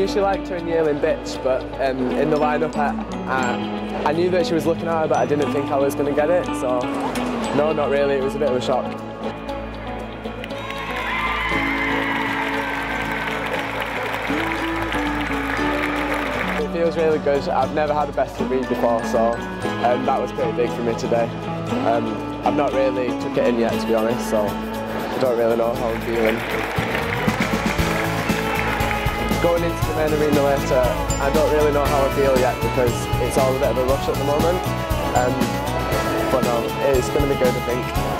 usually liked her in Bitch, but um, in the lineup, I, I, I, knew that she was looking at her, but I didn't think I was going to get it. So, no, not really. It was a bit of a shock. It feels really good. I've never had a best of before, so um, that was pretty big for me today. Um, I've not really took it in yet, to be honest, so I don't really know how I'm feeling going into the main arena later, I don't really know how I feel yet because it's all a bit of a rush at the moment. Um, but no, it's going to be good, I think.